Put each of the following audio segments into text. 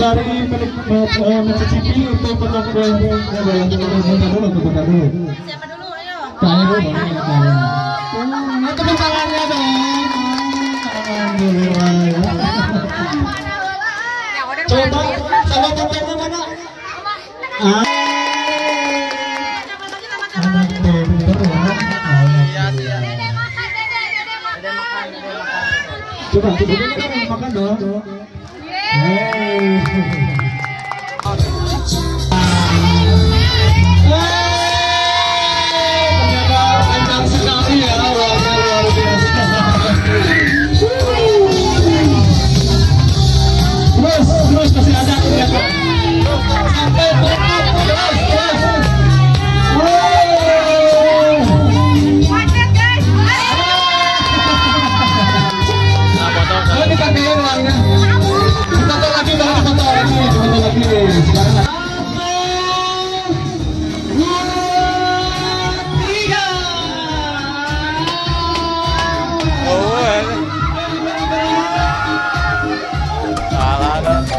sembari mencicipi untuk adalah buka dulu buka dulu Siapa dulu? Ayo. saya dulu tepuk tangannya dong coba sama fotonya mana coba coba. Makan dong 诶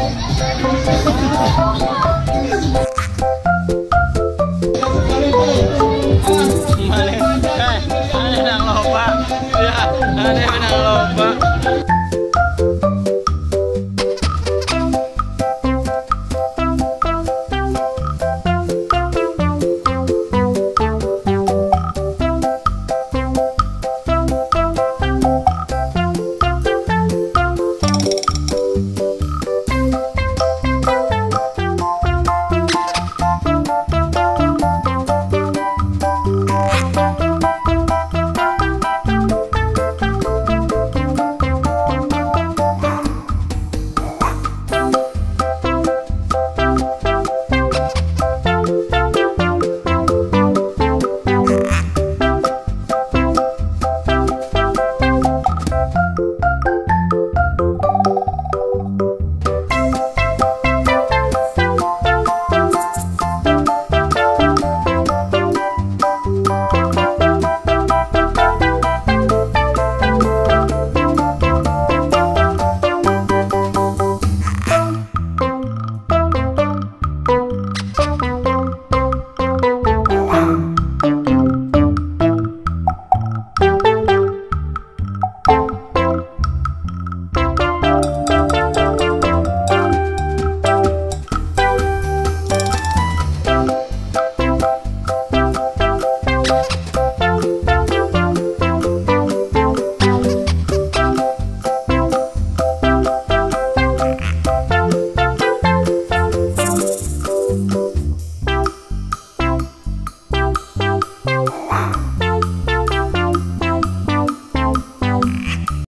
Mali. Eh, ada yang lomba.